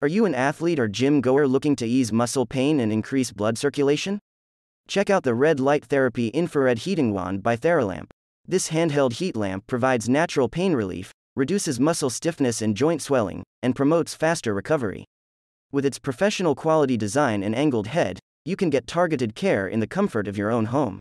Are you an athlete or gym goer looking to ease muscle pain and increase blood circulation? Check out the Red Light Therapy Infrared Heating Wand by Theralamp. This handheld heat lamp provides natural pain relief, reduces muscle stiffness and joint swelling, and promotes faster recovery. With its professional quality design and angled head, you can get targeted care in the comfort of your own home.